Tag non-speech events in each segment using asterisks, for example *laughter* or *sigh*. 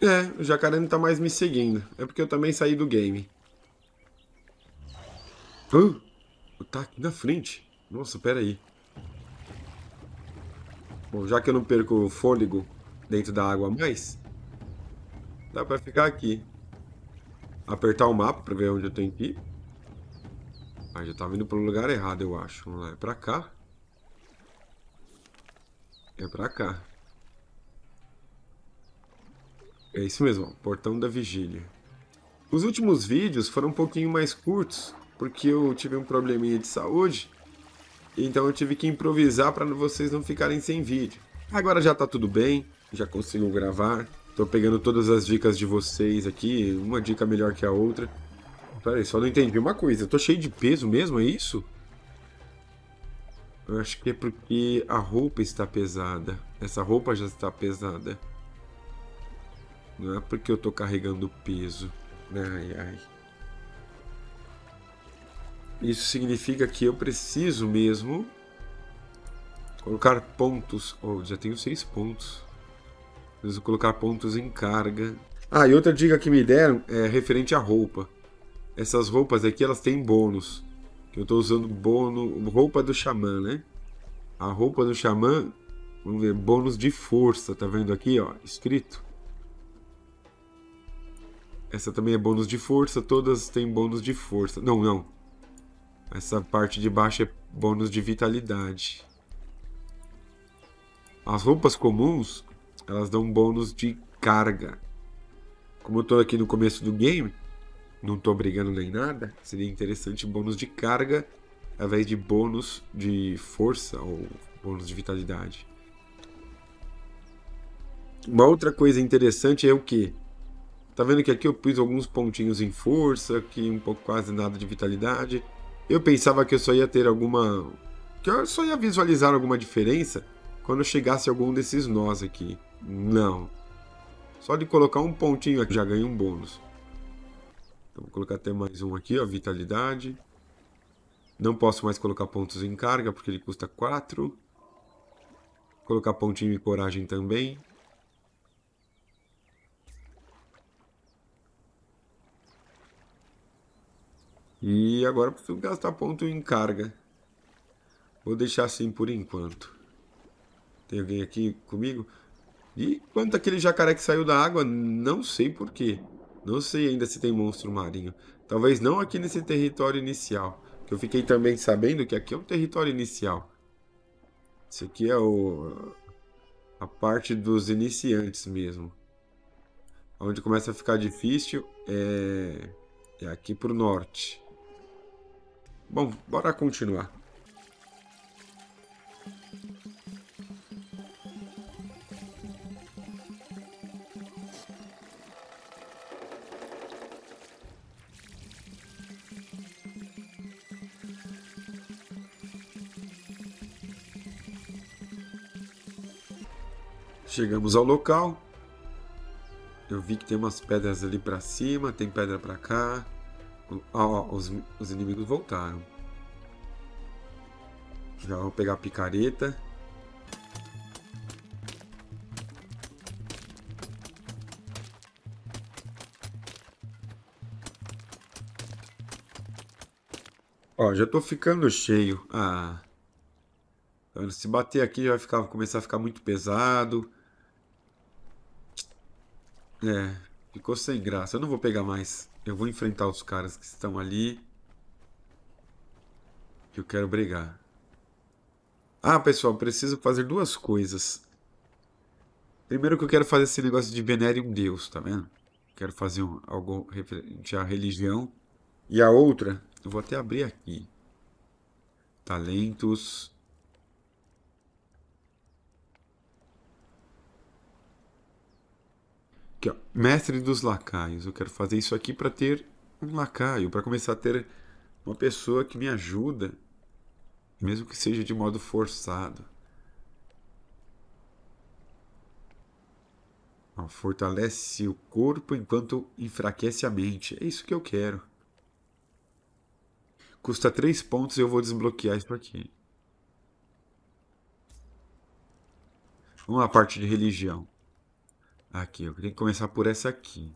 É, o jacaré não tá mais me seguindo. É porque eu também saí do game. Uh, tá aqui na frente. Nossa, pera aí. Bom, já que eu não perco o fôlego dentro da água mais, dá pra ficar aqui. Apertar o mapa pra ver onde eu tenho que ir. Ah, já tava indo pro lugar errado, eu acho. Vamos lá, é pra cá. É pra cá. É isso mesmo, portão da vigília. Os últimos vídeos foram um pouquinho mais curtos, porque eu tive um probleminha de saúde, então eu tive que improvisar para vocês não ficarem sem vídeo. Agora já tá tudo bem, já consigo gravar, tô pegando todas as dicas de vocês aqui, uma dica melhor que a outra. Peraí, só não entendi uma coisa, eu tô cheio de peso mesmo, é isso? Eu acho que é porque a roupa está pesada. Essa roupa já está pesada. Não é porque eu tô carregando peso. Ai, ai. Isso significa que eu preciso mesmo colocar pontos. Oh, já tenho seis pontos. Preciso colocar pontos em carga. Ah, e outra dica que me deram é referente à roupa. Essas roupas aqui, elas têm bônus. Eu estou usando bônus, roupa do xamã, né? A roupa do xamã, vamos ver, bônus de força, tá vendo aqui, ó, escrito? Essa também é bônus de força, todas têm bônus de força. Não, não. Essa parte de baixo é bônus de vitalidade. As roupas comuns, elas dão bônus de carga. Como eu tô aqui no começo do game, não tô brigando nem nada, seria interessante bônus de carga ao invés de bônus de força ou bônus de vitalidade. Uma outra coisa interessante é o que? Tá vendo que aqui eu pus alguns pontinhos em força, aqui um pouco quase nada de vitalidade. Eu pensava que eu só ia ter alguma... que eu só ia visualizar alguma diferença quando chegasse algum desses nós aqui. Não. Só de colocar um pontinho aqui já ganha um bônus. Então vou colocar até mais um aqui, ó, vitalidade. Não posso mais colocar pontos em carga porque ele custa 4. Colocar pontinho e coragem também. E agora preciso gastar ponto em carga. Vou deixar assim por enquanto. Tem alguém aqui comigo? E quanto aquele jacaré que saiu da água, não sei porquê. Não sei ainda se tem monstro marinho. Talvez não aqui nesse território inicial. Que eu fiquei também sabendo que aqui é um território inicial. Esse aqui é o a parte dos iniciantes mesmo. Onde começa a ficar difícil é, é aqui pro norte. Bom, bora continuar. Chegamos ao local. Eu vi que tem umas pedras ali para cima, tem pedra para cá. Ó, os, os inimigos voltaram. Já vou pegar a picareta. Ó, já tô ficando cheio. Ah. Se bater aqui já vai ficar, começar a ficar muito pesado. É, ficou sem graça. Eu não vou pegar mais. Eu vou enfrentar os caras que estão ali. Que eu quero brigar. Ah, pessoal, preciso fazer duas coisas. Primeiro que eu quero fazer esse negócio de venere um deus, tá vendo? Quero fazer um, algo referente à religião. E a outra, eu vou até abrir aqui. Talentos. Aqui, ó, mestre dos lacaios. Eu quero fazer isso aqui para ter um lacaio, para começar a ter uma pessoa que me ajuda, mesmo que seja de modo forçado. Ó, fortalece o corpo enquanto enfraquece a mente. É isso que eu quero. Custa 3 pontos e eu vou desbloquear isso aqui. Vamos à parte de religião. Aqui, eu tenho que começar por essa aqui.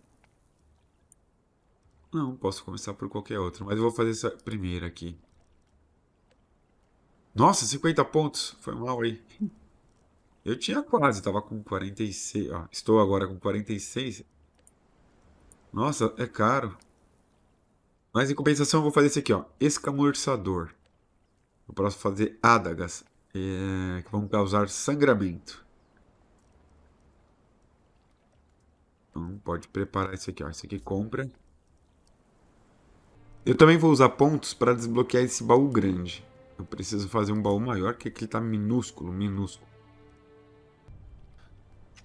Não, posso começar por qualquer outra, mas eu vou fazer essa primeira aqui. Nossa, 50 pontos. Foi mal aí. Eu tinha quase, tava com 46. Ó, estou agora com 46. Nossa, é caro. Mas em compensação eu vou fazer esse aqui, ó. Escamorçador. Eu posso fazer ádagas. É, que vão causar sangramento. Então pode preparar esse aqui, ó. Esse aqui compra. Eu também vou usar pontos para desbloquear esse baú grande. Eu preciso fazer um baú maior, que aqui está minúsculo, minúsculo.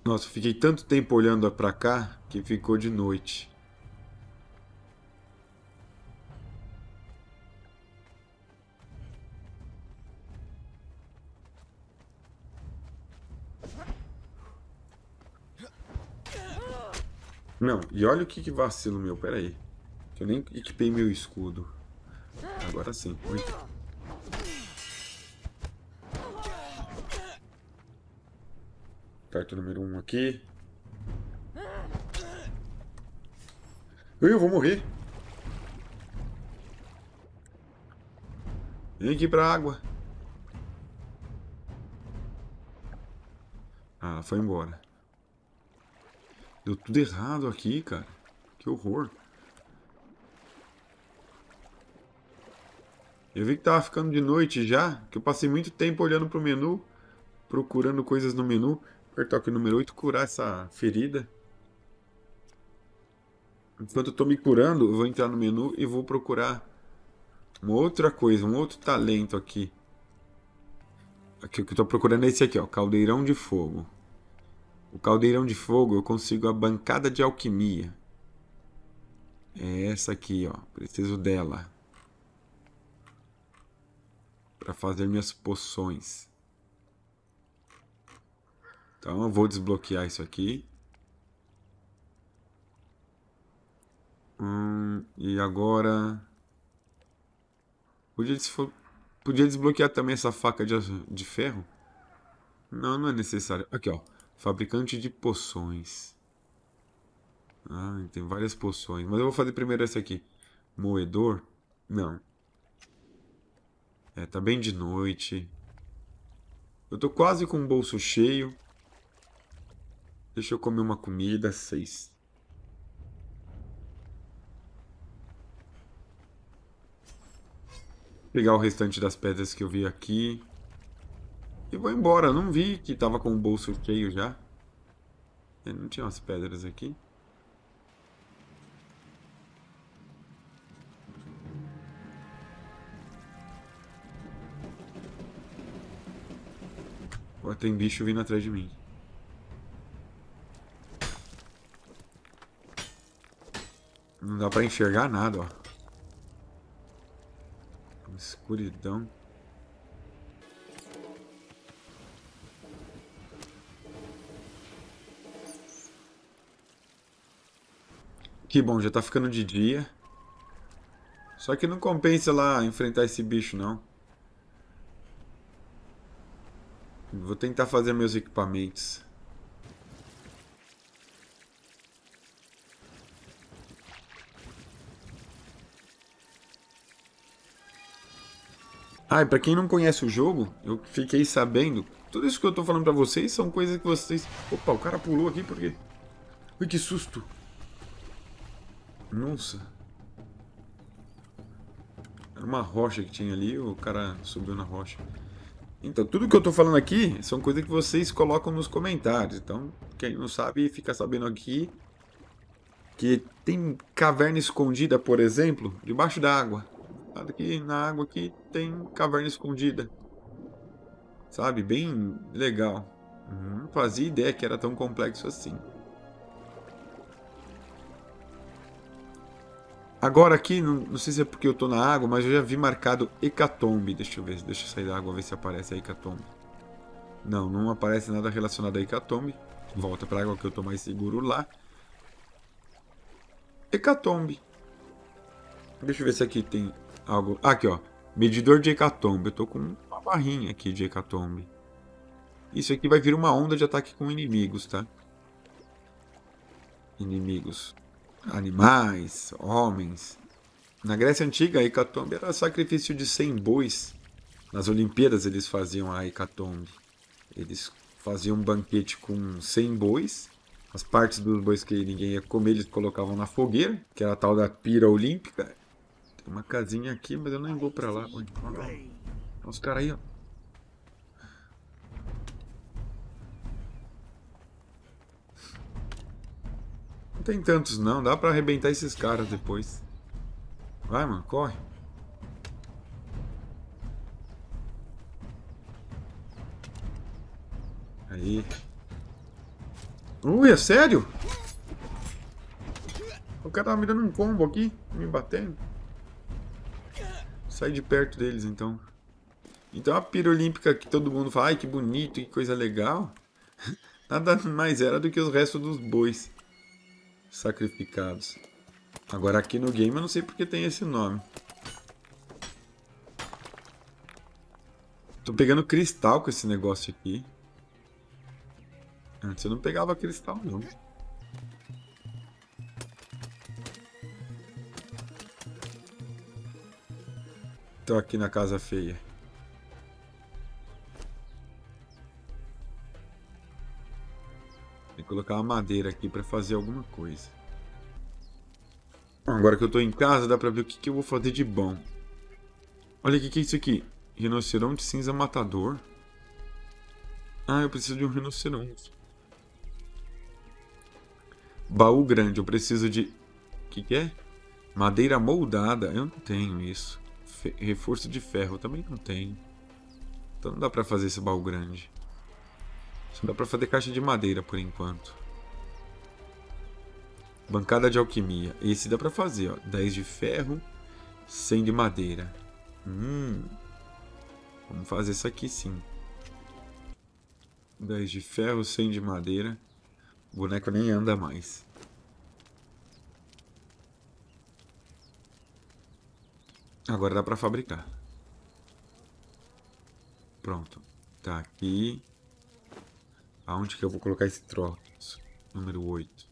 Nossa, fiquei tanto tempo olhando para cá que ficou de noite. Não, e olha o que, que vacilo meu, peraí. Que eu nem equipei meu escudo. Agora sim. Oi. Carta número 1 um aqui. Eu vou morrer. Vem aqui pra água. Ah, foi embora. Deu tudo errado aqui, cara. Que horror. Eu vi que tava ficando de noite já, que eu passei muito tempo olhando pro menu, procurando coisas no menu. Apertar aqui o número 8, curar essa ferida. Enquanto eu tô me curando, eu vou entrar no menu e vou procurar uma outra coisa, um outro talento aqui. Aqui o que eu tô procurando é esse aqui, ó, caldeirão de fogo. O caldeirão de fogo eu consigo a bancada de alquimia. É essa aqui, ó. Preciso dela para fazer minhas poções. Então eu vou desbloquear isso aqui. Hum, e agora... Podia, Podia desbloquear também essa faca de, de ferro? Não, não é necessário. Aqui, ó. Fabricante de poções. Ah, tem várias poções. Mas eu vou fazer primeiro essa aqui. Moedor? Não. É, tá bem de noite. Eu tô quase com o bolso cheio. Deixa eu comer uma comida. Seis. Pegar o restante das pedras que eu vi aqui. E vou embora. Não vi que tava com o bolso cheio já. Não tinha umas pedras aqui. Ó, tem bicho vindo atrás de mim. Não dá pra enxergar nada, ó. Escuridão. Que bom, já tá ficando de dia. Só que não compensa lá enfrentar esse bicho, não. Vou tentar fazer meus equipamentos. Ah, e pra quem não conhece o jogo, eu fiquei sabendo. Tudo isso que eu tô falando pra vocês são coisas que vocês. Opa, o cara pulou aqui porque. Ui, que susto! Nossa! Era uma rocha que tinha ali, o cara subiu na rocha. Então, tudo que eu estou falando aqui são coisas que vocês colocam nos comentários. Então, quem não sabe, fica sabendo aqui que tem caverna escondida, por exemplo, debaixo da água. Aqui na água aqui tem caverna escondida. Sabe? Bem legal. Não fazia ideia que era tão complexo assim. Agora aqui, não, não, sei se é porque eu tô na água, mas eu já vi marcado Hecatombe. Deixa eu ver, deixa eu sair da água ver se aparece a Hecatombe. Não, não aparece nada relacionado a Hecatombe. Volta pra água que eu tô mais seguro lá. Hecatombe. Deixa eu ver se aqui tem algo... Ah, aqui, ó. Medidor de Hecatombe. Eu tô com uma barrinha aqui de Hecatombe. Isso aqui vai vir uma onda de ataque com inimigos, tá? inimigos. Animais, homens. Na Grécia Antiga, a hecatombe era sacrifício de 100 bois. Nas Olimpíadas eles faziam a hecatombe. Eles faziam um banquete com 100 bois. As partes dos bois que ninguém ia comer, eles colocavam na fogueira, que era a tal da pira olímpica. Tem uma casinha aqui, mas eu nem vou pra lá. Olha os caras aí, ó. Tem tantos não, dá pra arrebentar esses caras depois. Vai, mano, corre. Aí. Ui, é sério? O cara tava me dando um combo aqui, me batendo. Sai de perto deles, então. Então a pira olímpica que todo mundo fala, ai que bonito, que coisa legal. *laughs* Nada mais era do que os restos dos bois sacrificados. Agora aqui no game eu não sei porque tem esse nome. Tô pegando cristal com esse negócio aqui. Antes eu não pegava cristal não. Tô aqui na casa feia. Colocar uma madeira aqui para fazer alguma coisa. Agora que eu tô em casa, dá pra ver o que, que eu vou fazer de bom. Olha o que, que é isso aqui. Rinoceronte cinza matador. Ah, eu preciso de um rinoceronte. Baú grande, eu preciso de... O que, que é? Madeira moldada. Eu não tenho isso. Fe... Reforço de ferro, eu também não tenho. Então não dá pra fazer esse baú grande. Só dá pra fazer caixa de madeira por enquanto. Bancada de alquimia. Esse dá pra fazer, ó. 10 de ferro, 100 de madeira. Hum. Vamos fazer isso aqui sim. 10 de ferro, 100 de madeira. O boneco nem anda mais. Agora dá pra fabricar. Pronto. Tá aqui. Aonde que eu vou colocar esse troço? Número 8.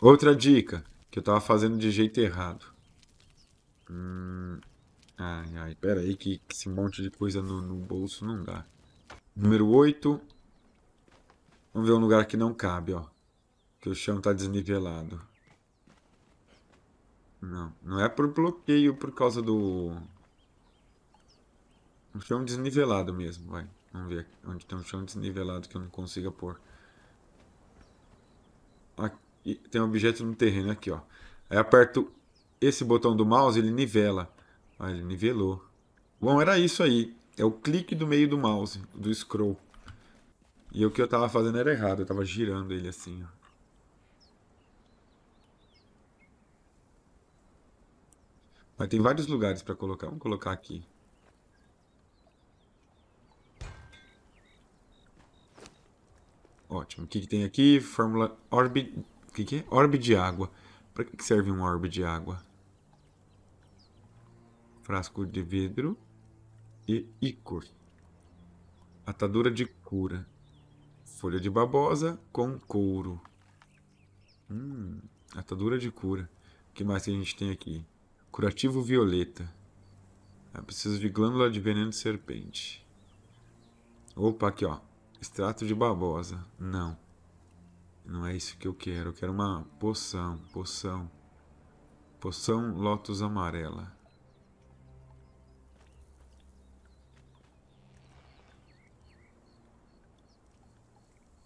Outra dica, que eu tava fazendo de jeito errado. Hum, ai, ai, pera aí que, que esse monte de coisa no, no bolso não dá. Número 8. Vamos ver um lugar que não cabe, ó. Que o chão tá desnivelado. Não, não é por bloqueio por causa do... Um chão desnivelado mesmo, vai. Vamos ver onde tem um chão desnivelado que eu não consiga pôr. Aqui tem um objeto no terreno aqui, ó. Aí aperto esse botão do mouse, ele nivela. Ah, ele nivelou. Bom, era isso aí. É o clique do meio do mouse, do scroll. E o que eu tava fazendo era errado, eu tava girando ele assim, ó. Mas tem vários lugares para colocar. Vamos colocar aqui. Ótimo. O que, que tem aqui? Fórmula Orbit o que, que é? Orbe de água. Para que serve um orbe de água? Frasco de vidro e ícor. Atadura de cura. Folha de babosa com couro. Hum, atadura de cura. O que mais que a gente tem aqui? Curativo violeta. Ah, preciso de glândula de veneno de serpente. Opa, aqui ó. Extrato de babosa. Não. Não é isso que eu quero. Eu quero uma poção, poção. Poção Lotus amarela.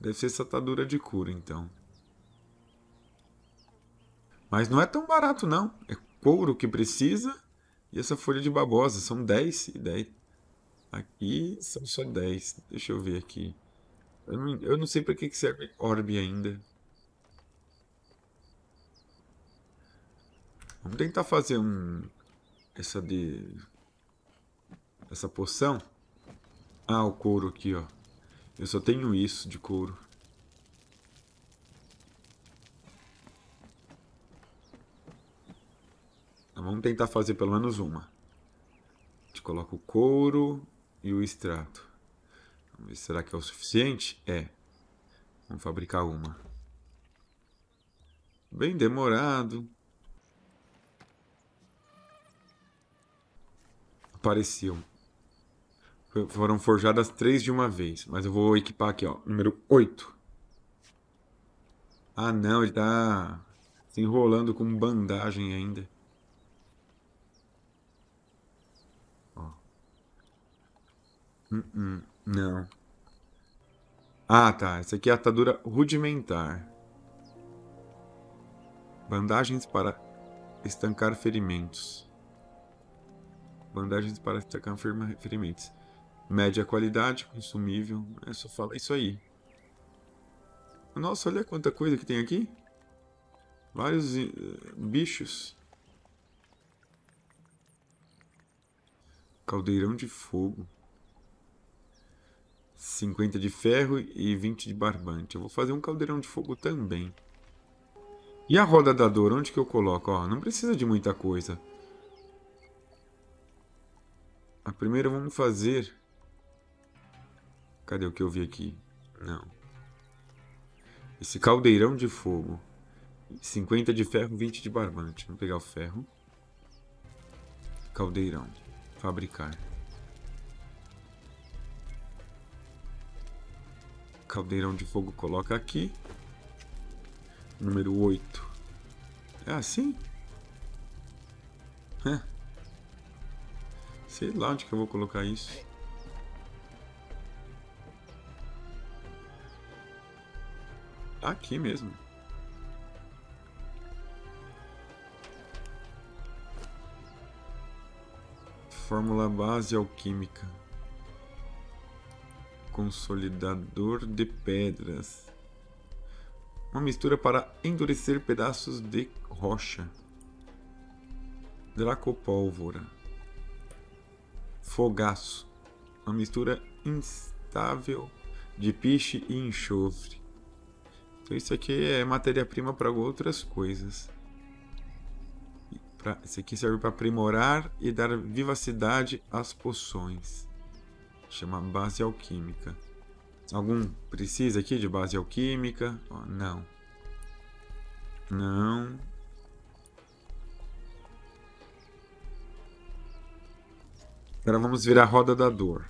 Deve ser essa atadura de cura, então. Mas não é tão barato, não. É couro que precisa e essa folha de babosa. São 10 e 10. Aqui são só 10. Deixa eu ver aqui. Eu não, eu não sei para que, que serve orbe ainda. Vamos tentar fazer um... Essa de... Essa poção. Ah, o couro aqui, ó. Eu só tenho isso de couro. Então, vamos tentar fazer pelo menos uma. A gente coloca o couro e o extrato. Ver, será que é o suficiente? É. Vamos fabricar uma. bem demorado. Apareciam. Foram forjadas três de uma vez. Mas eu vou equipar aqui, ó. Número 8. Ah, não. Ele tá se enrolando com bandagem ainda. Ó. Hum, hum, não. Ah, tá. Essa aqui é a atadura rudimentar. Bandagens para estancar ferimentos. Bandagens para estancar ferimentos. Média qualidade, consumível. É só falar isso aí. Nossa, olha quanta coisa que tem aqui. Vários uh, bichos. Caldeirão de fogo. 50 de ferro e 20 de barbante. Eu vou fazer um caldeirão de fogo também. E a roda da dor, onde que eu coloco? Ó, não precisa de muita coisa. A primeira vamos fazer... Cadê o que eu vi aqui? Não. Esse caldeirão de fogo. 50 de ferro, 20 de barbante. Vamos pegar o ferro. Caldeirão. Fabricar. Caldeirão de fogo coloca aqui. Número 8. É assim? É. Sei lá onde que eu vou colocar isso. Aqui mesmo. Fórmula base alquímica. Consolidador de pedras. Uma mistura para endurecer pedaços de rocha. Dracopólvora. Fogaço. Uma mistura instável de piche e enxofre. Então isso aqui é matéria-prima para outras coisas. Pra, esse aqui serve para aprimorar e dar vivacidade às poções. Chama base alquímica. Algum precisa aqui de base alquímica? Oh, não. Não. Agora vamos ver a roda da dor.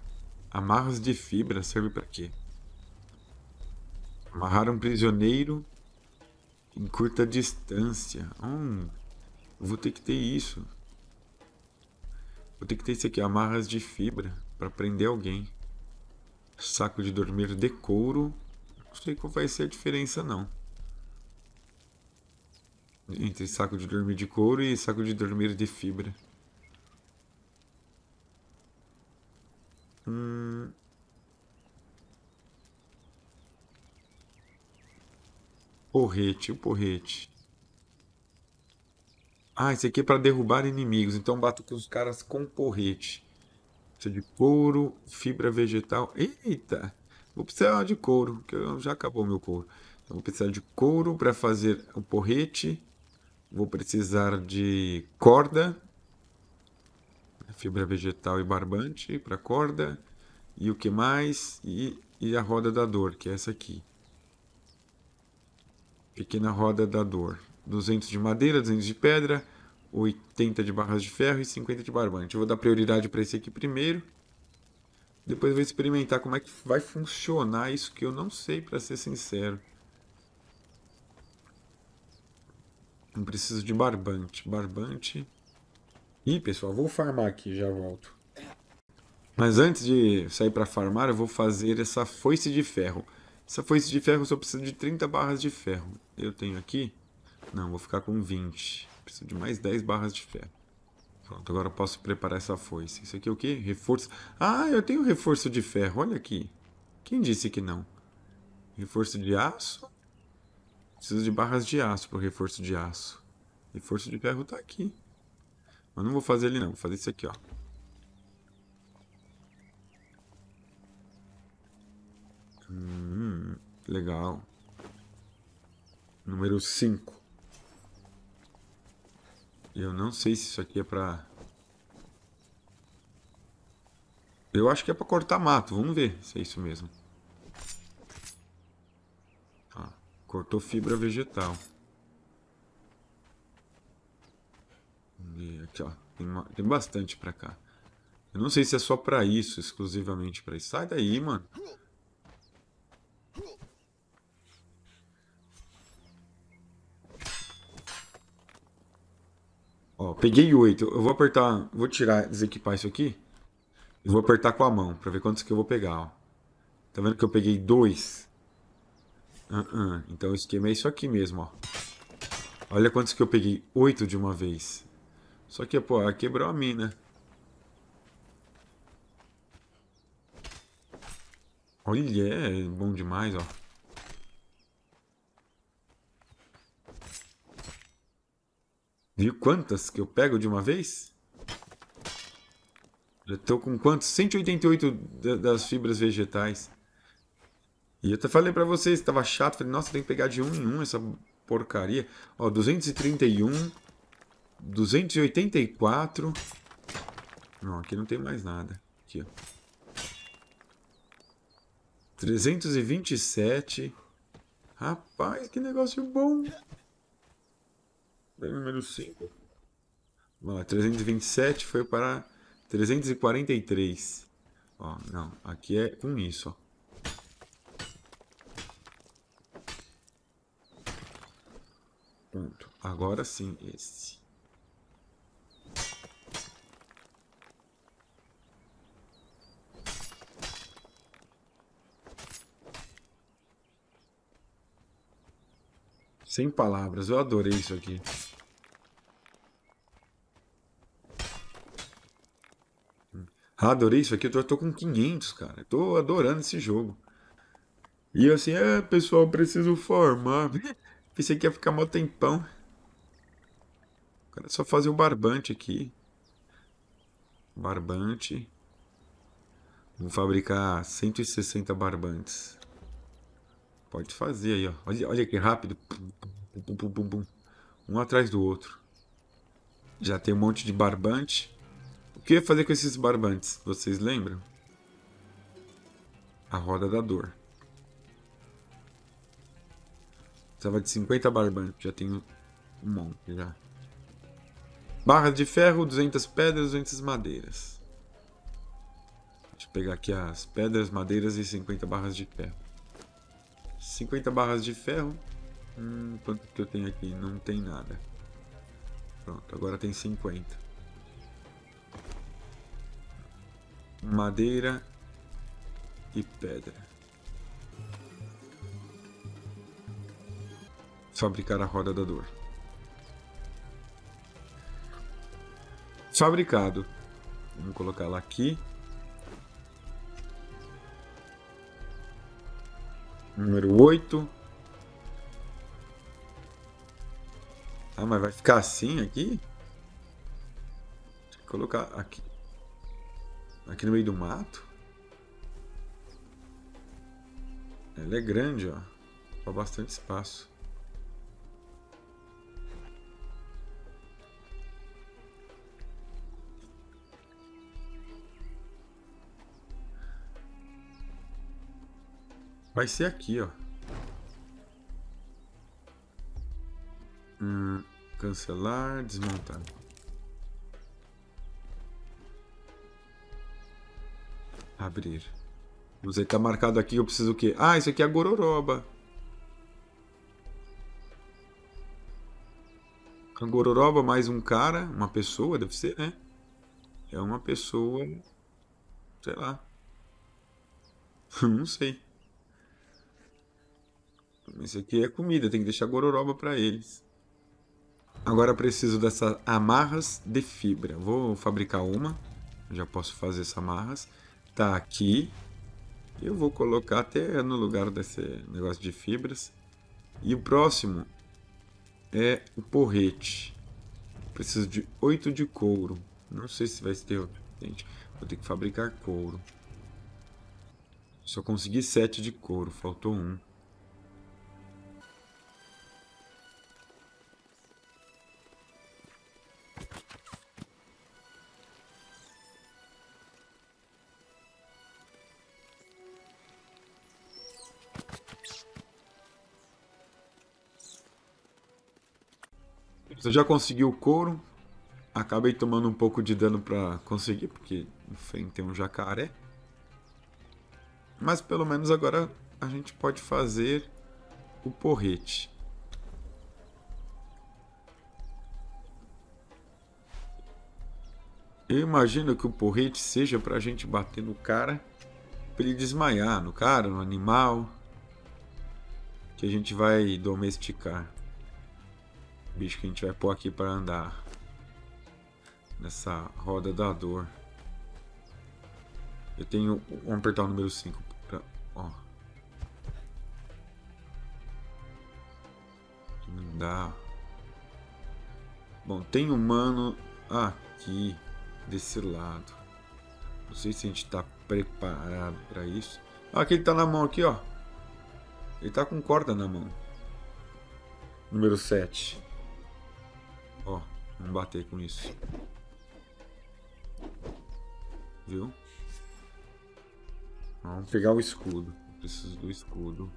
Amarras de fibra serve para quê? Amarrar um prisioneiro em curta distância. Hum, vou ter que ter isso. Vou ter que ter isso aqui, amarras de fibra para prender alguém. Saco de dormir de couro. Não sei qual vai ser a diferença não. Entre saco de dormir de couro e saco de dormir de fibra. Hum... Porrete, o porrete. Ah, esse aqui é para derrubar inimigos. Então bato com os caras com porrete. Precisa de couro, fibra vegetal. Eita! Vou precisar de couro, que já acabou meu couro. Então, vou precisar de couro para fazer o porrete. Vou precisar de corda. Fibra vegetal e barbante para corda. E o que mais? E, e a roda da dor, que é essa aqui. Pequena roda da dor. 200 de madeira, 200 de pedra, 80 de barras de ferro e 50 de barbante. Eu vou dar prioridade para esse aqui primeiro. Depois vou experimentar como é que vai funcionar isso que eu não sei, para ser sincero. Não preciso de barbante. Barbante. Ih, pessoal, vou farmar aqui, já volto. Mas antes de sair para farmar, eu vou fazer essa foice de ferro. Essa foice de ferro só precisa de 30 barras de ferro. Eu tenho aqui. Não, vou ficar com 20. Preciso de mais 10 barras de ferro. Pronto, agora eu posso preparar essa foice. Isso aqui é o quê? Reforço. Ah, eu tenho reforço de ferro. Olha aqui. Quem disse que não? Reforço de aço. Preciso de barras de aço para o reforço de aço. Reforço de ferro está aqui. Mas não vou fazer ele não. Vou fazer isso aqui, ó. Hum, legal. Número 5. Eu não sei se isso aqui é pra... Eu acho que é pra cortar mato. Vamos ver se é isso mesmo. Ah, cortou fibra vegetal. Aqui, ó. Tem, uma... Tem bastante pra cá. Eu não sei se é só pra isso, exclusivamente pra isso. Sai daí, mano. Peguei oito. Eu vou apertar... Vou tirar, desequipar isso aqui. E vou apertar com a mão pra ver quantos que eu vou pegar, ó. Tá vendo que eu peguei dois? Uh -uh. Então o esquema é isso aqui mesmo, ó. Olha quantos que eu peguei. Oito de uma vez. Só que, pô, quebrou a mina. Olha, é bom demais, ó. Viu quantas que eu pego de uma vez? Já tô com quantos? 188 das fibras vegetais. E eu até falei pra vocês, tava chato. Falei, nossa, tem que pegar de um em um essa porcaria. Ó, 231. 284. Não, aqui não tem mais nada. Aqui, ó. 327. Rapaz, que negócio bom. Bem, número 5. Vamos lá, 327 foi para 343. Ó, não, aqui é com isso, ó. Pronto, agora sim esse. Sem palavras, eu adorei isso aqui. Ah, adorei isso aqui, eu tô, tô com 500, cara. tô adorando esse jogo. E assim, é, pessoal, preciso formar. *laughs* Pensei que ia ficar mó tempão. Agora é só fazer o barbante aqui. Barbante. Vou fabricar 160 barbantes. Pode fazer aí, ó. Olha, olha que rápido. Um atrás do outro. Já tem um monte de barbante. Que ia fazer com esses barbantes? Vocês lembram? A roda da dor. Precisava de 50 barbantes. Já tenho um monte já. Barras de ferro, 200 pedras, 200 madeiras. Deixa eu pegar aqui as pedras, madeiras e 50 barras de ferro. 50 barras de ferro. Hum, quanto que eu tenho aqui? Não tem nada. Pronto, agora tem 50. Madeira e pedra. Fabricar a roda da dor. Fabricado. Vamos colocar ela aqui. Número 8. Ah, mas vai ficar assim aqui? Eu colocar aqui. Aqui no meio do mato. Ela é grande, ó. Ocupa bastante espaço. Vai ser aqui, ó. Hum, cancelar, desmontar. Abrir. Você tá marcado aqui, eu preciso o quê? Ah, isso aqui é a gororoba. A gororoba mais um cara, uma pessoa, deve ser, né? É uma pessoa, sei lá. *laughs* Não sei. Isso aqui é comida, tem que deixar gororoba para eles. Agora preciso dessas amarras de fibra. Vou fabricar uma. Já posso fazer essas amarras. Tá aqui. Eu vou colocar até no lugar desse negócio de fibras. E o próximo é o porrete. Preciso de 8 de couro. Não sei se vai ter. Gente, vou ter que fabricar couro. Só consegui 7 de couro, faltou um. Você já conseguiu o couro. Acabei tomando um pouco de dano pra conseguir, porque frente tem um jacaré. Mas pelo menos agora a gente pode fazer o porrete. Eu imagino que o porrete seja pra gente bater no cara, pra ele desmaiar no cara, no animal, que a gente vai domesticar. Bicho que a gente vai pôr aqui para andar nessa roda da dor. Eu tenho. Vamos apertar o número 5. Pra, ó. Não dá. Bom, tem humano aqui desse lado. Não sei se a gente está preparado para isso. Ah, aqui ele tá na mão aqui, ó. Ele tá com corda na mão. Número 7. Vamos bater com isso. Viu? Vamos pegar o escudo. Preciso do escudo.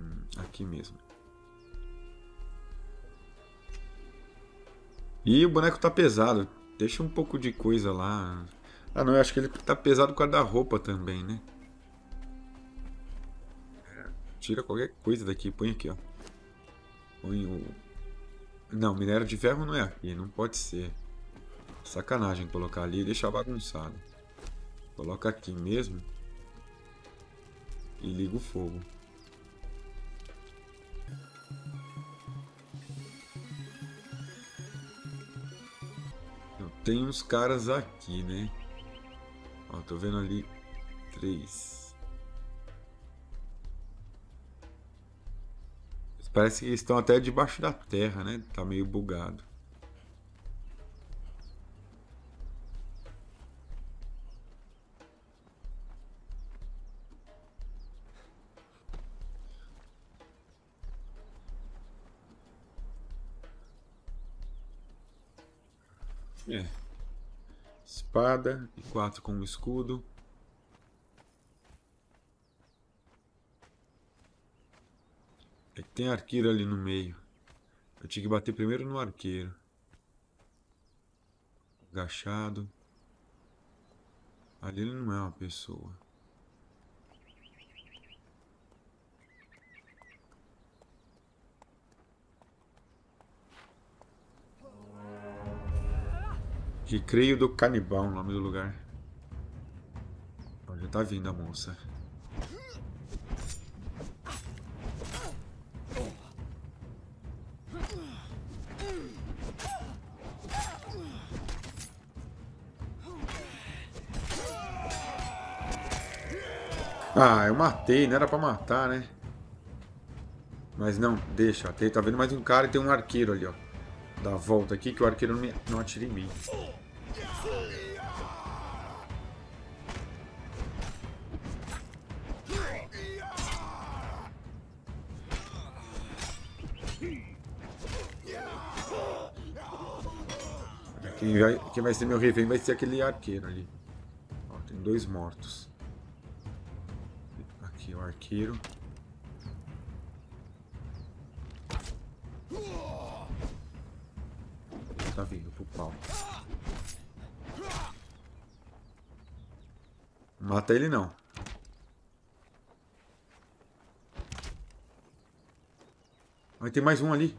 Hum, aqui mesmo. E o boneco tá pesado. Deixa um pouco de coisa lá. Ah não, eu acho que ele tá pesado com a da roupa também, né? Tira qualquer coisa daqui, põe aqui, ó. Põe o... Não, minério de ferro não é aqui, não pode ser. Sacanagem colocar ali e deixar bagunçado. Coloca aqui mesmo. E liga o fogo. Tem uns caras aqui, né? Ó, tô vendo ali três. Parece que estão até debaixo da terra, né? Tá meio bugado. É. Espada e quatro com escudo. Tem arqueiro ali no meio. Eu tinha que bater primeiro no arqueiro. Agachado. Ali ele não é uma pessoa. Recreio do Canibal, o nome do lugar. Já tá vindo a moça. Ah, eu matei, não era pra matar, né? Mas não, deixa. Tem, tá vendo mais um cara e tem um arqueiro ali, ó. Dá a volta aqui que o arqueiro não, me, não atira em mim. Quem vai, quem vai ser meu refém vai ser aquele arqueiro ali. Ó, tem dois mortos. Arqueiro. Tá vindo pro pau. Mata ele não. Vai ter mais um ali.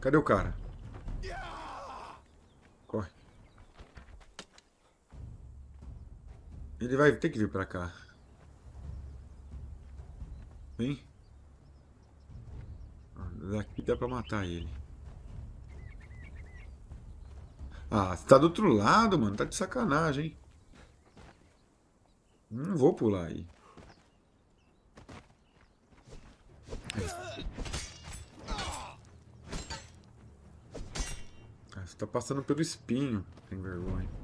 Cadê o cara? Ele vai ter que vir pra cá. Vem. Daqui dá pra matar ele. Ah, você tá do outro lado, mano. Tá de sacanagem, hein? Não vou pular aí. Ah, você tá passando pelo espinho. Tem vergonha.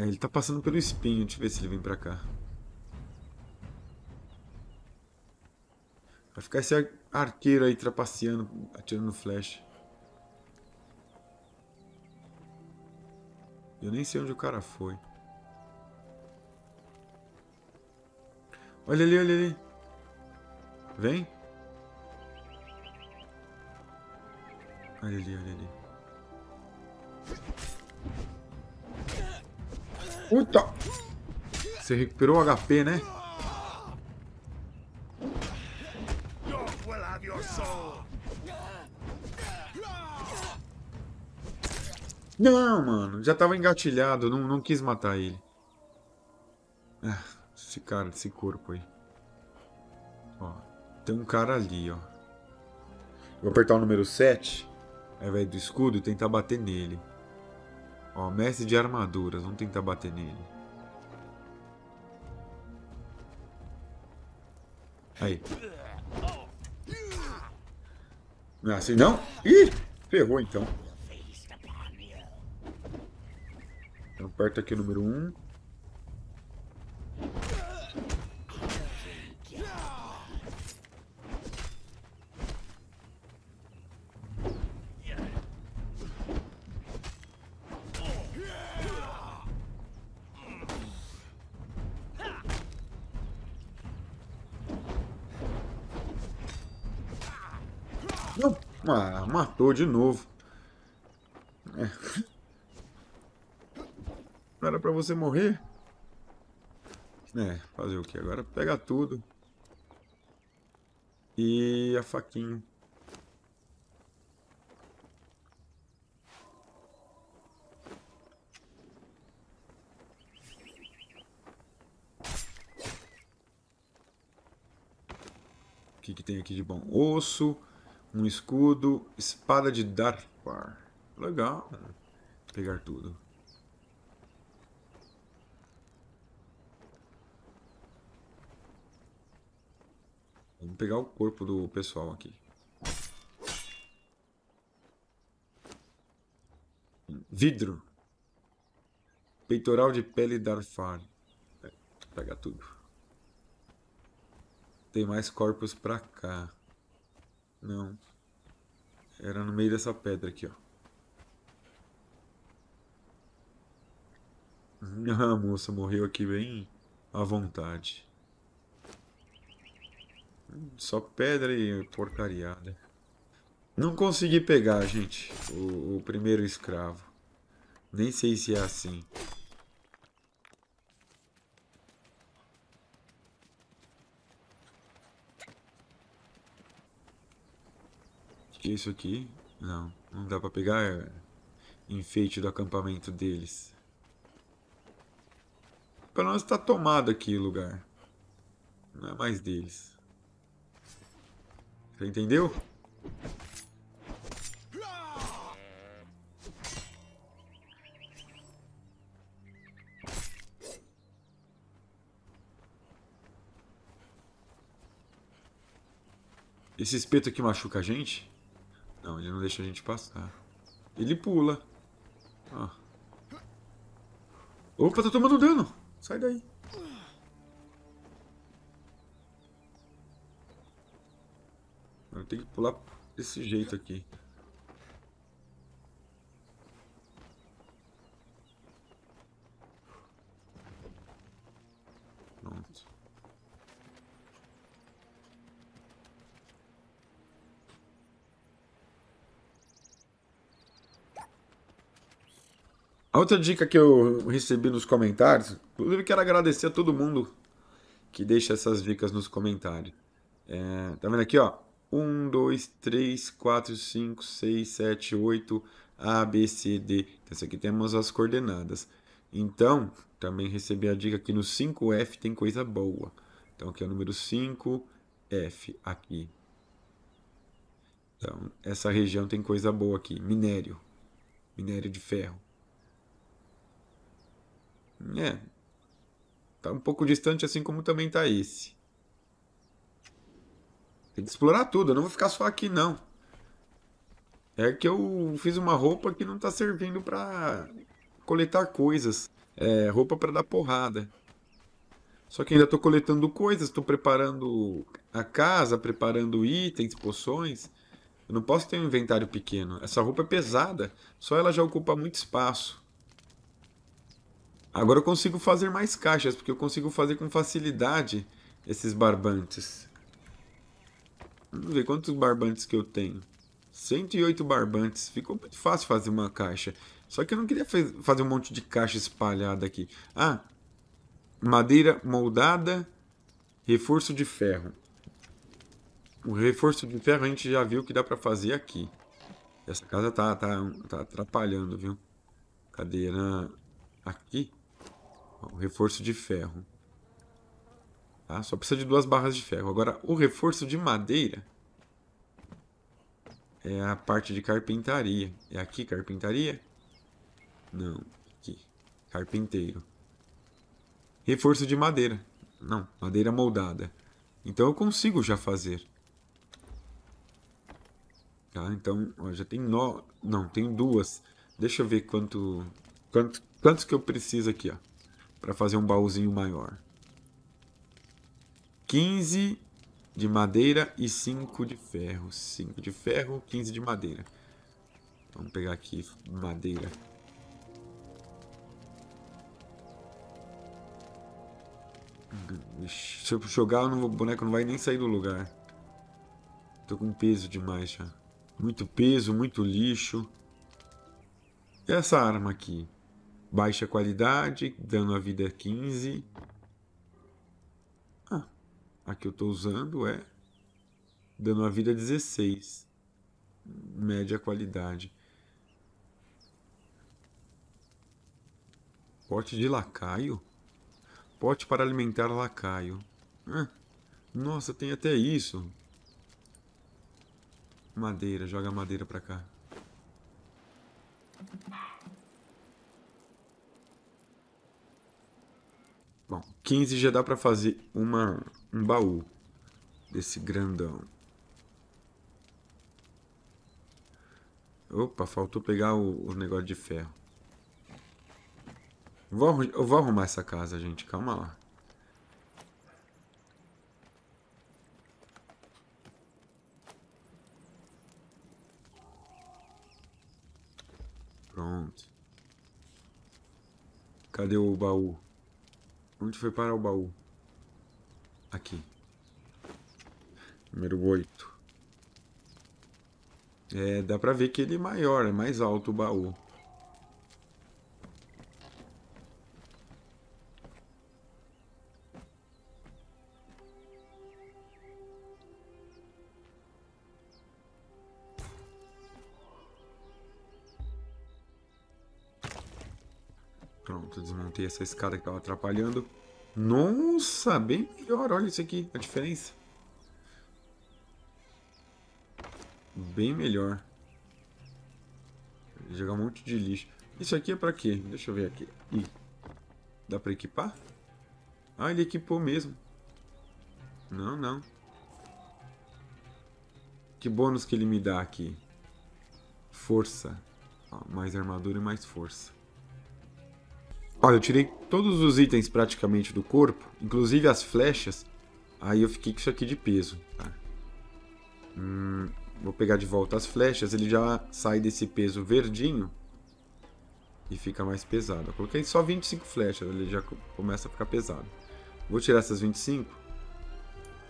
É, ele tá passando pelo espinho. Deixa eu ver se ele vem pra cá. Vai ficar esse arqueiro aí trapaceando, atirando flash. Eu nem sei onde o cara foi. Olha ali, olha ali. Vem. Olha ali, olha ali. Puta! Você recuperou o HP, né? Não, mano. Já tava engatilhado. Não, não quis matar ele. Ah, esse cara, esse corpo aí. Ó, tem um cara ali, ó. Vou apertar o número 7, ao invés do escudo, e tentar bater nele. Ó, mestre de armaduras. Vamos tentar bater nele. Aí. Não, assim não? Ih, ferrou então. Então aperta aqui o número 1. Ah, matou de novo. É. Não era pra você morrer? É, fazer o que agora? Pega tudo. E a faquinha. O que, que tem aqui de bom? Osso. Um escudo, espada de Darfar. Legal. Vou pegar tudo. Vamos pegar o corpo do pessoal aqui. Vidro. Peitoral de pele Darfar. É, vou pegar tudo. Tem mais corpos pra cá. Não. Era no meio dessa pedra aqui, ó. *laughs* Ah, a moça morreu aqui bem à vontade. Só pedra e porcariada. Não consegui pegar, gente, o, o primeiro escravo. Nem sei se é assim. Que isso aqui? Não, não dá pra pegar é enfeite do acampamento deles. Pelo menos tá tomado aqui o lugar. Não é mais deles. Você entendeu? Esse espeto aqui machuca a gente? Ele não deixa a gente passar. Ele pula. Ah. Opa, tá tomando dano. Sai daí. Eu tenho que pular desse jeito aqui. A outra dica que eu recebi nos comentários, inclusive quero agradecer a todo mundo que deixa essas dicas nos comentários. É, tá vendo aqui, ó? 1, 2, 3, 4, 5, 6, 7, 8, A, B, C, D. Então, essa aqui temos as coordenadas. Então, também recebi a dica que no 5F tem coisa boa. Então, aqui é o número 5F, aqui. Então, essa região tem coisa boa aqui. Minério. Minério de ferro. É. Tá um pouco distante, assim como também tá esse. Tem que explorar tudo, eu não vou ficar só aqui, não. É que eu fiz uma roupa que não tá servindo pra coletar coisas. É, roupa para dar porrada. Só que ainda tô coletando coisas, tô preparando a casa, preparando itens, poções. Eu não posso ter um inventário pequeno. Essa roupa é pesada, só ela já ocupa muito espaço. Agora eu consigo fazer mais caixas, porque eu consigo fazer com facilidade esses barbantes. Vamos ver quantos barbantes que eu tenho. 108 barbantes. Ficou muito fácil fazer uma caixa. Só que eu não queria fazer um monte de caixa espalhada aqui. Ah, madeira moldada, reforço de ferro. O reforço de ferro a gente já viu que dá para fazer aqui. Essa casa tá, tá, tá atrapalhando, viu? Cadê? Na... Aqui. O reforço de ferro. Tá? Só precisa de duas barras de ferro. Agora, o reforço de madeira é a parte de carpintaria. É aqui carpintaria? Não, aqui. Carpinteiro. Reforço de madeira. Não, madeira moldada. Então eu consigo já fazer. Tá, então ó, já tem nó. Não, tem duas. Deixa eu ver quanto, quanto quantos que eu preciso aqui, ó, para fazer um baúzinho maior. 15 de madeira e 5 de ferro. 5 de ferro, 15 de madeira. Vamos pegar aqui madeira. se eu jogar, o boneco não vai nem sair do lugar. Tô com peso demais já. Muito peso, muito lixo. E essa arma aqui? Baixa qualidade, dando a vida 15. Ah, a que eu estou usando é dando a vida 16. Média qualidade. Pote de lacaio? Pote para alimentar lacaio. Ah, nossa, tem até isso. Madeira, joga madeira para cá. Bom, 15 já dá para fazer uma, um baú desse grandão. Opa, faltou pegar o, o negócio de ferro. Vou, eu vou arrumar essa casa, gente. Calma lá. Pronto. Cadê o baú? Onde foi parar o baú? Aqui. Número 8. É, dá pra ver que ele é maior, é mais alto o baú. Essa escada que estava atrapalhando. Nossa, bem melhor. Olha isso aqui, a diferença. Bem melhor. Jogar um monte de lixo. Isso aqui é pra quê? Deixa eu ver aqui. Ih, dá pra equipar? Ah, ele equipou mesmo. Não, não. Que bônus que ele me dá aqui? Força. mais armadura e mais força. Olha, eu tirei todos os itens praticamente do corpo, inclusive as flechas. Aí eu fiquei com isso aqui de peso. Tá? Hum, vou pegar de volta as flechas, ele já sai desse peso verdinho e fica mais pesado. Eu coloquei só 25 flechas, ele já começa a ficar pesado. Vou tirar essas 25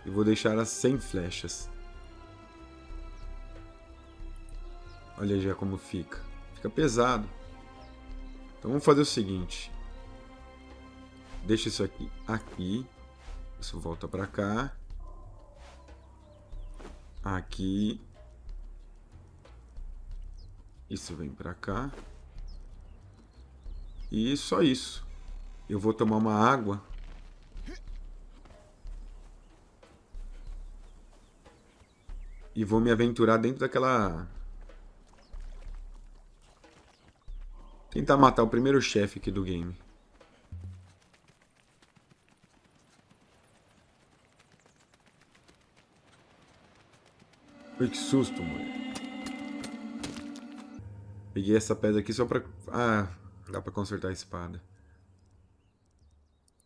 e vou deixar as 100 flechas. Olha já como fica. Fica pesado. Então vamos fazer o seguinte. Deixa isso aqui aqui. Isso volta para cá. Aqui. Isso vem para cá. E só isso. Eu vou tomar uma água. E vou me aventurar dentro daquela... Tentar matar o primeiro chefe aqui do game. Que susto, mano. Peguei essa pedra aqui só pra... Ah, dá pra consertar a espada.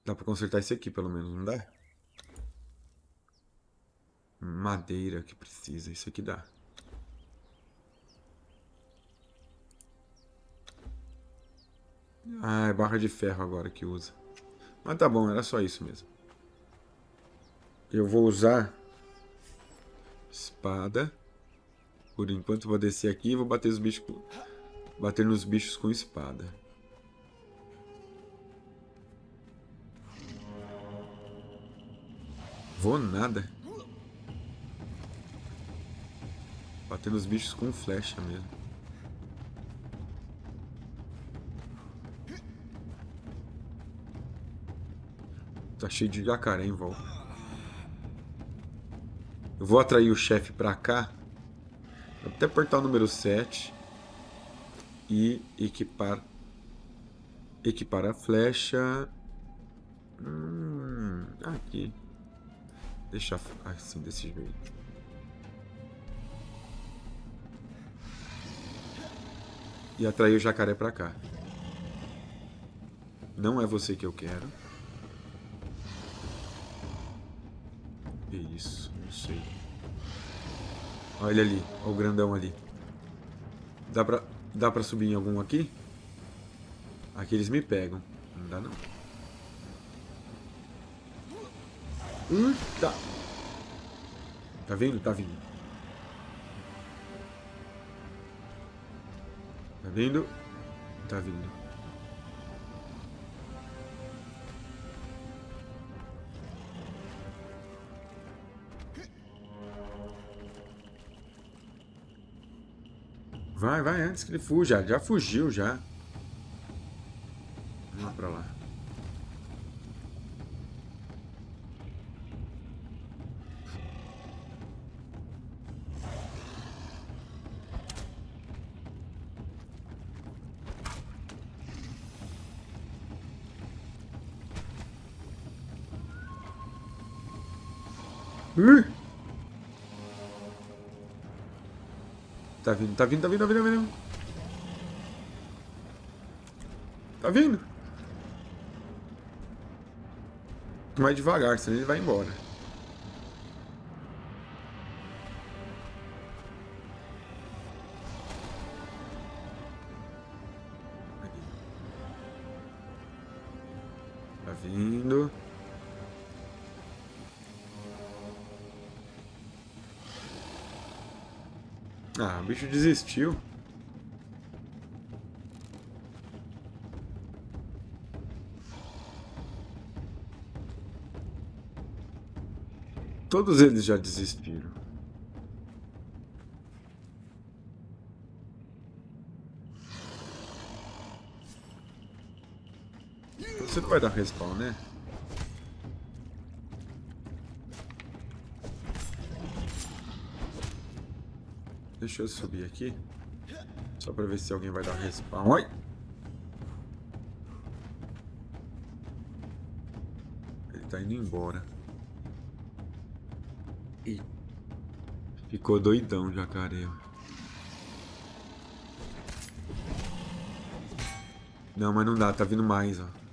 Dá pra consertar esse aqui, pelo menos, não dá? Madeira que precisa, isso aqui dá. Ah, é barra de ferro agora que usa. Mas tá bom, era só isso mesmo. Eu vou usar espada. Por enquanto vou descer aqui e vou bater os bichos com... bater nos bichos com espada. Vou nada. Bater nos bichos com flecha mesmo. Tá cheio de jacaré em volta. Eu vou atrair o chefe pra cá. Vou até apertar o número 7. E equipar. Equipar a flecha. Hum, aqui. Deixa assim, desse jeito. E atrair o jacaré pra cá. Não é você que eu quero. Que isso, não sei. Olha ali, olha o grandão ali. Dá pra, dá pra subir em algum aqui? Aqui eles me pegam. Não dá não. Eita! Tá vindo? Tá vindo. Tá vindo? Tá vindo. Vai, vai, antes que ele fuja. Já fugiu, já. Tá vindo, tá vindo, tá vindo, tá vindo, tá vindo. Tá vindo. Mais devagar, senão ele vai embora. Bicho desistiu. Todos eles já desistiram. Você não vai dar respawn, né? Deixa eu subir aqui. Só pra ver se alguém vai dar respawn. Oi! Ele tá indo embora. Ih. Ficou doidão, jacaré. Não, mas não dá. Tá vindo mais, ó.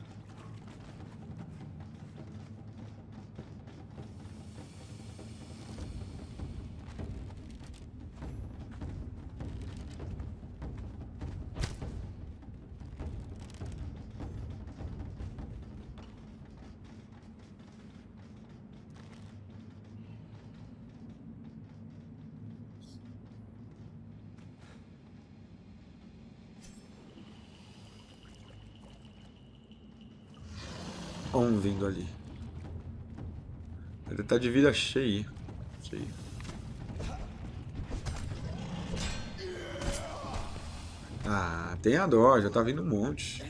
Tá de vida cheia. Cheio. Ah, tem a dó, já tá vindo um monte.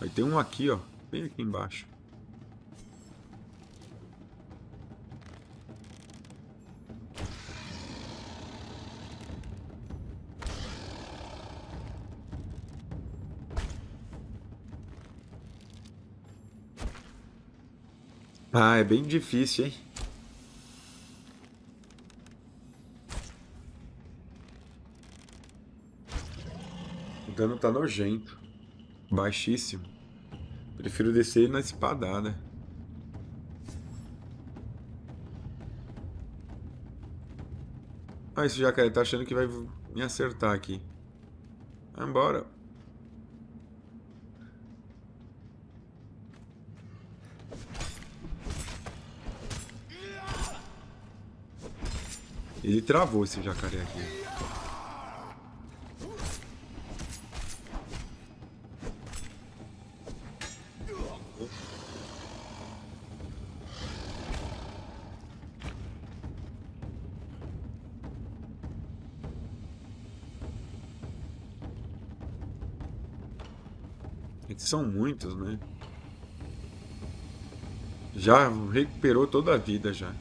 Aí tem um aqui, ó. Bem aqui embaixo. Ah, é bem difícil, hein? O dano tá nojento. Baixíssimo. Prefiro descer na espadada. Né? Ah, esse jacaré tá achando que vai me acertar aqui. Vambora. embora. Ele travou esse jacaré aqui. São muitos, né? Já recuperou toda a vida já.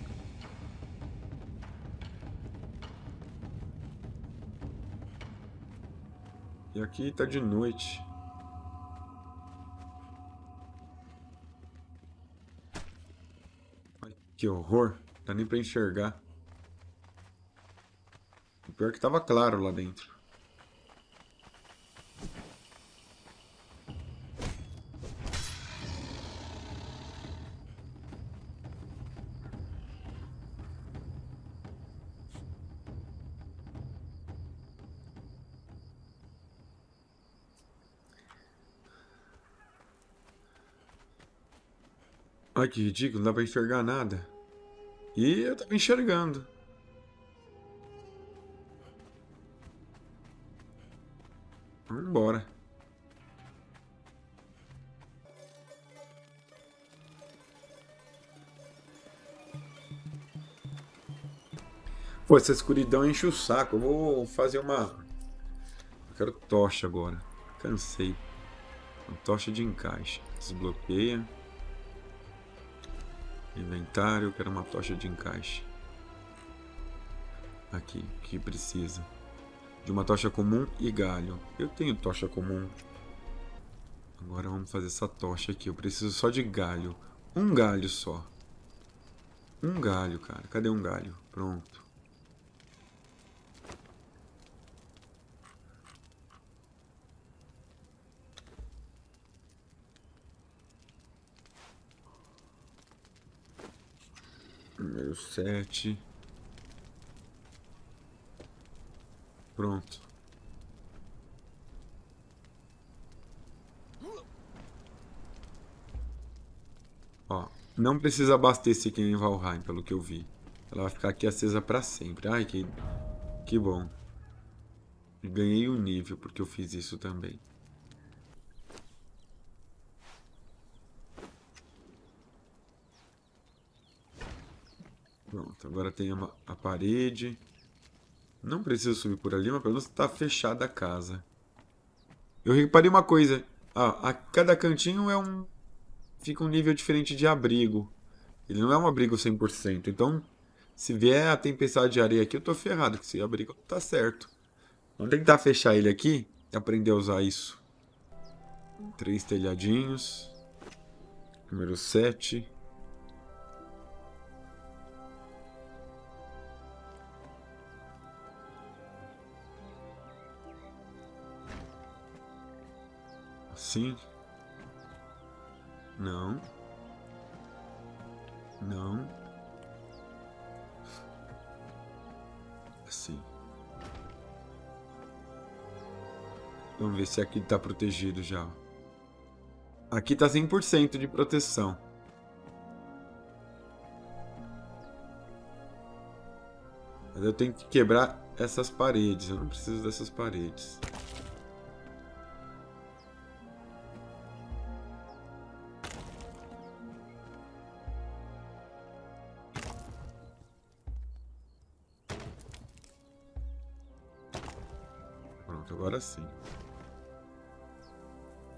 Aqui tá de noite. Ai, que horror. Não dá nem pra enxergar. O pior é que tava claro lá dentro. Ai, que ridículo, não dá pra enxergar nada. E eu tava enxergando. Vamos embora. Pô, essa escuridão enche o saco. Eu vou fazer uma... Eu quero tocha agora. Cansei. Uma tocha de encaixe. Desbloqueia. Inventário, quero uma tocha de encaixe. Aqui, que precisa. De uma tocha comum e galho. Eu tenho tocha comum. Agora vamos fazer essa tocha aqui. Eu preciso só de galho. Um galho só. Um galho, cara. Cadê um galho? Pronto. Número sete. Pronto. Ó, não precisa abastecer quem em Valheim, pelo que eu vi. Ela vai ficar aqui acesa para sempre. Ai, que, que bom. Ganhei um nível porque eu fiz isso também. Pronto, agora tem a, parede. Não precisa subir por ali, mas pelo menos está fechada a casa. Eu reparei uma coisa. Ah, a cada cantinho é um... Fica um nível diferente de abrigo. Ele não é um abrigo 100%. Então, se vier a tempestade de areia aqui, eu tô ferrado. Que esse abrigo tá certo. Vamos tentar fechar ele aqui e aprender a usar isso. Três telhadinhos. Número 7. Sim. Não. Não. Assim. Vamos ver se aqui está protegido já. Aqui está 100% de proteção. Mas eu tenho que quebrar essas paredes. Eu não preciso dessas paredes. Sim.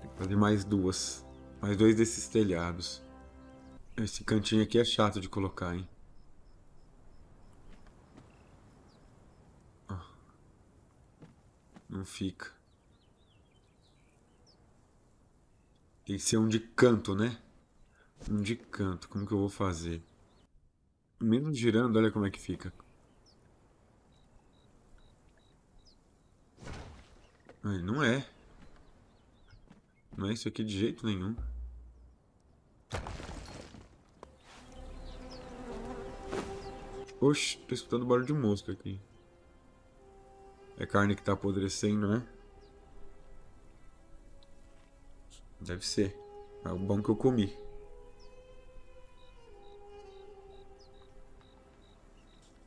Tem que fazer mais duas. Mais dois desses telhados. Esse cantinho aqui é chato de colocar, hein? Não fica. Tem que ser um de canto, né? Um de canto. Como que eu vou fazer? Mesmo girando, olha como é que fica. Não é. Não é isso aqui de jeito nenhum. Oxe, tô escutando barulho de mosca aqui. É carne que tá apodrecendo, né? Deve ser. É o bom que eu comi.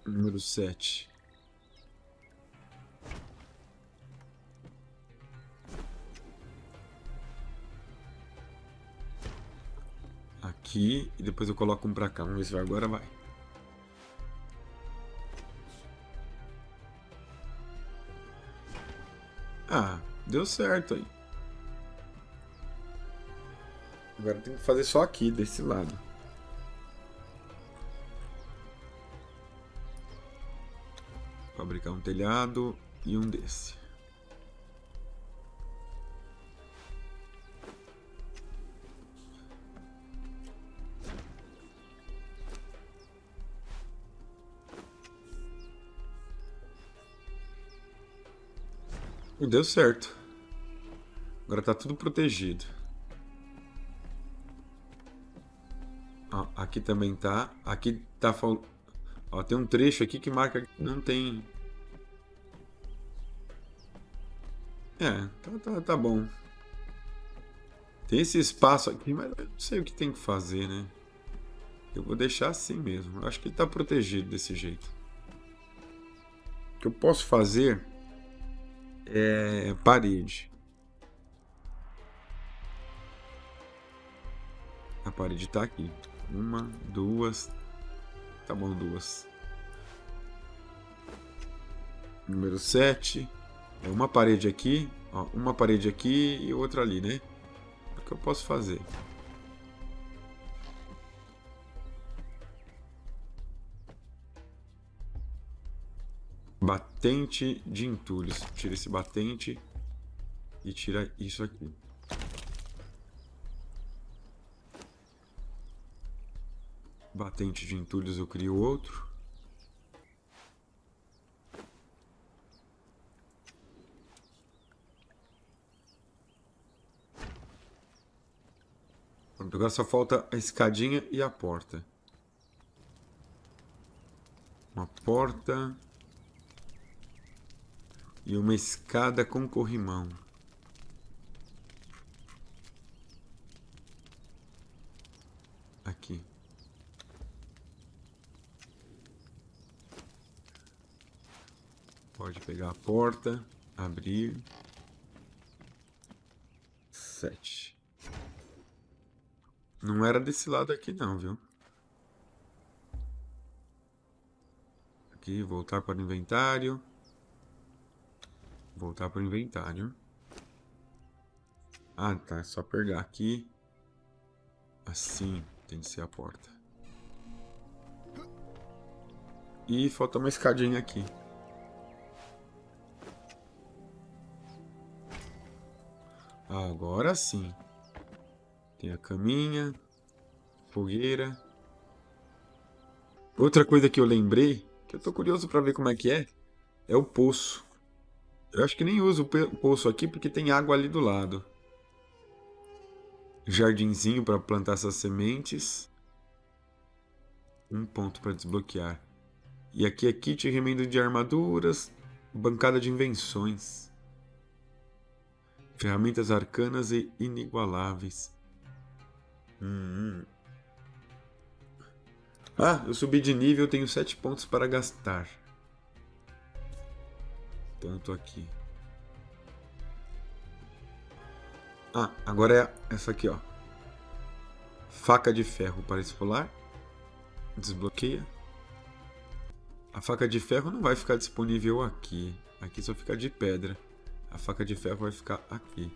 Número sete. Aqui e depois eu coloco um pra cá. Vamos ver se vai agora vai. Ah, deu certo aí. Agora tem que fazer só aqui, desse lado. Fabricar um telhado e um desse. Deu certo. Agora tá tudo protegido. Ó, aqui também tá. Aqui tá faltando. Ó, tem um trecho aqui que marca que não tem. É, tá, tá, tá bom. Tem esse espaço aqui, mas eu não sei o que tem que fazer, né? Eu vou deixar assim mesmo. Eu acho que ele tá protegido desse jeito. O que eu posso fazer é parede. A parede tá aqui. Uma, duas. Tá bom, duas. Número 7. É uma parede aqui. Ó, uma parede aqui e outra ali, né? O que eu posso fazer? Batente de entulhos. Tira esse batente e tira isso aqui. Batente de entulhos eu crio outro. Pronto, agora só falta a escadinha e a porta. Uma porta e uma escada com corrimão. Aqui. Pode pegar a porta, abrir. Sete. Não era desse lado aqui não, viu? Aqui, voltar para o inventário. Voltar para o inventário. Ah, tá. É só pegar aqui. Assim. Tem que ser a porta. E falta uma escadinha aqui. Agora sim. Tem a caminha. Fogueira. Outra coisa que eu lembrei, que eu tô curioso para ver como é que é, é o poço. Eu acho que nem uso o poço aqui porque tem água ali do lado. Jardinzinho para plantar essas sementes. Um ponto para desbloquear. E aqui é kit remendo de armaduras, bancada de invenções. Ferramentas arcanas e inigualáveis. Hum. Ah, eu subi de nível, tenho 7 pontos para gastar tanto aqui. Ah, agora é essa aqui, ó. Faca de ferro para esfolar. Desbloqueia. A faca de ferro não vai ficar disponível aqui. Aqui só fica de pedra. A faca de ferro vai ficar aqui.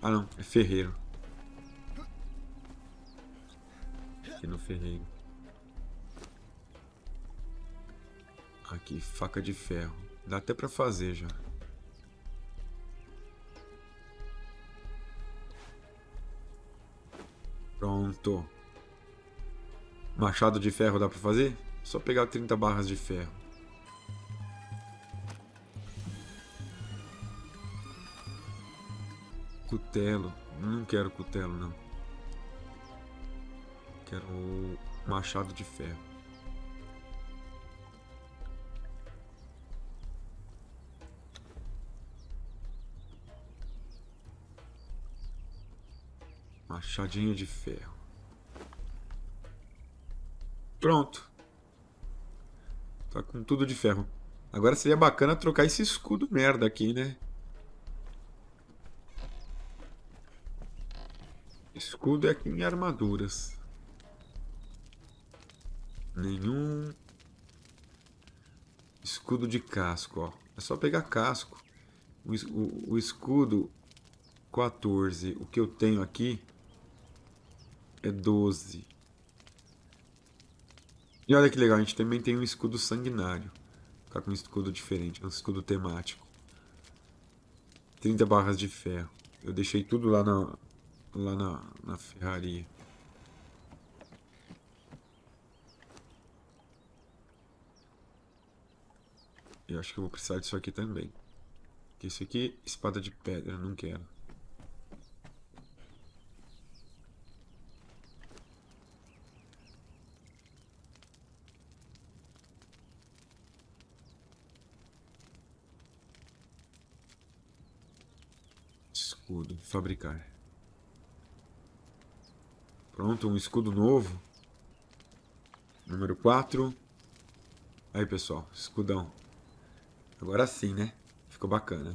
Ah não, é ferreiro. Aqui no ferreiro. Aqui, faca de ferro. Dá até pra fazer já. Pronto. Machado de ferro dá pra fazer? Só pegar 30 barras de ferro. Cutelo. Não quero cutelo, não. Quero machado de ferro. Machadinho de ferro. Pronto. Tá com tudo de ferro. Agora seria bacana trocar esse escudo merda aqui, né? Escudo é aqui em armaduras. Nenhum escudo de casco, ó. É só pegar casco. O, o, o escudo 14. O que eu tenho aqui é 12. E olha que legal, a gente também tem um escudo sanguinário. Ficar com um escudo diferente, um escudo temático. 30 barras de ferro. Eu deixei tudo lá na, lá na, na ferraria. Eu acho que eu vou precisar disso aqui também. Isso aqui, espada de pedra, não quero. Escudo, fabricar. Pronto, um escudo novo. Número 4. Aí, pessoal, escudão. Agora sim, né? Ficou bacana.